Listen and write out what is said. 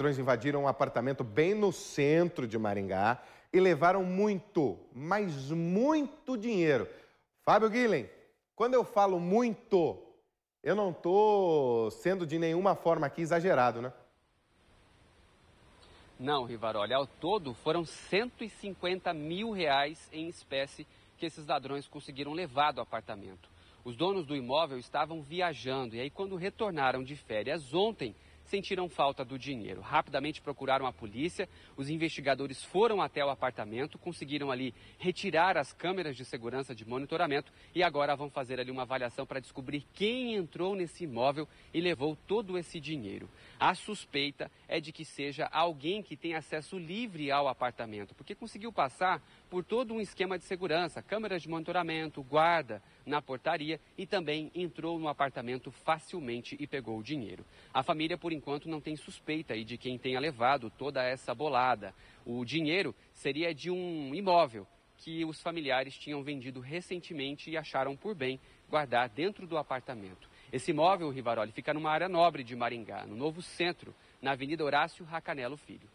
ladrões invadiram um apartamento bem no centro de Maringá e levaram muito, mas muito dinheiro. Fábio Guilhem, quando eu falo muito, eu não estou sendo de nenhuma forma aqui exagerado, né? Não, Rivaroli. Ao todo, foram 150 mil reais em espécie que esses ladrões conseguiram levar do apartamento. Os donos do imóvel estavam viajando e aí, quando retornaram de férias ontem, sentiram falta do dinheiro. Rapidamente procuraram a polícia, os investigadores foram até o apartamento, conseguiram ali retirar as câmeras de segurança de monitoramento e agora vão fazer ali uma avaliação para descobrir quem entrou nesse imóvel e levou todo esse dinheiro. A suspeita é de que seja alguém que tem acesso livre ao apartamento, porque conseguiu passar por todo um esquema de segurança, câmeras de monitoramento, guarda na portaria e também entrou no apartamento facilmente e pegou o dinheiro. A família, por enquanto, não tem suspeita aí de quem tenha levado toda essa bolada. O dinheiro seria de um imóvel que os familiares tinham vendido recentemente e acharam por bem guardar dentro do apartamento. Esse imóvel, Rivaroli, fica numa área nobre de Maringá, no novo centro, na Avenida Horácio Racanelo Filho.